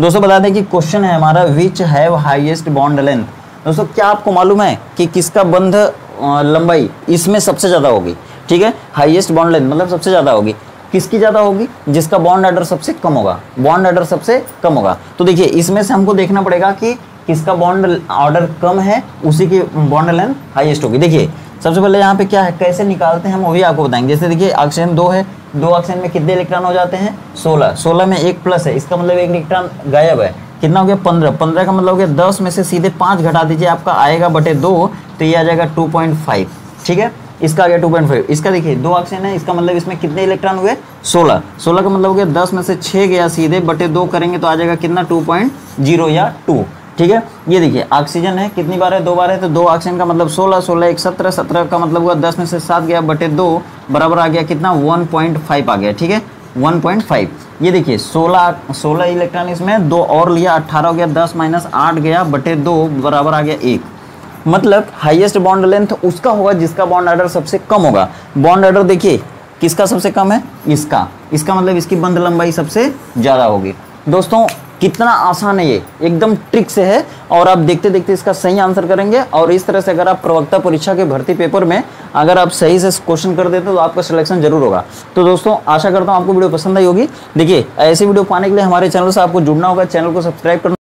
दोस्तों, बता दें कि क्वेश्चन है हमारा which have highest bond length दोस्तों, क्या आपको मालूम है कि किसका बंध लंबाई इसमें सबसे ज़्यादा होगी? ठीक है? हाईएस्ट बॉन्ड लेंथ मतलब सबसे ज़्यादा होगी। किसकी ज़्यादा होगी? जिसका बॉन्ड ऑर्डर सबसे कम होगा। बॉन्ड ऑर्डर सबसे कम होगा। तो देखिए, इसमें से हमको देखना पड़ेगा कि किसका बॉन्ड ऑर्डर कम है, उसी की बॉन्ड लेंथ हाईएस्ट होगी। देखिए सबसे पहले यहाँ पे क्या है? कैसे निकालते हैं हम, वो भी आपको बताएँगे। जैसे देखिए ऑक्सीजन दो है। दो ऑक्सीजन में कितने इलेक्ट्रॉन हो जाते हैं? सोलह। सोलह में एक प्लस है। इसका मतलब एक इलेक्ट्रॉन गायब है। कितना हो गया? पंद्रह। पंद्रह का मतलब हो गया दस में से सीधे पाँच घटा दीजिए, आपका आएगा बटे दो तो ये आ जाएगा टू पॉइंट फाइव ठीक है? इसका आ गया टू पॉइंट फाइव इसका देखिए, दो ऑक्सीजन है। इसका मतलब इसमें कितने इलेक्ट्रॉन हुए? सोलह। सोलह का मतलब हो गया दस में से छः गया सीधे, बटे दो करेंगे तो आ जाएगा कितना? टू पॉइंट ज़ीरो या टू ठीक है? ये देखिए ऑक्सीजन है, कितनी बार है? दो बार है तो दो ऑक्सीजन का मतलब सोलह सोलह, एक सत्रह सत्रह का मतलब हुआ दस में से सात गया, बटे दो बराबर आ गया कितना? वन पॉइंट फाइव आ गया, ठीक है? वन पॉइंट फाइव ये देखिए, सोलह सोलह इलेक्ट्रॉन इसमें, दो और लिया अट्ठारह हो गया, दस माइनस आठ गया, बटे दो बराबर आ गया एक। मतलब हाईएस्ट बॉन्ड लेंथ उसका होगा जिसका बॉन्ड ऑर्डर सबसे कम होगा। बॉन्ड ऑर्डर देखिए, किसका सबसे कम है? इसका। इसका मतलब इसकी बंद लंबाई सबसे ज़्यादा होगी। दोस्तों कितना आसान है ये? एकदम ट्रिक से है। और आप देखते देखते इसका सही आंसर करेंगे। और इस तरह से अगर आप प्रवक्ता परीक्षा के भर्ती पेपर में अगर आप सही से क्वेश्चन कर देते तो आपका सिलेक्शन ज़रूर होगा। तो दोस्तों, आशा करता हूँ आपको वीडियो पसंद आई होगी। देखिए, ऐसी वीडियो पाने के लिए हमारे चैनल से आपको जुड़ना होगा। चैनल को सब्सक्राइब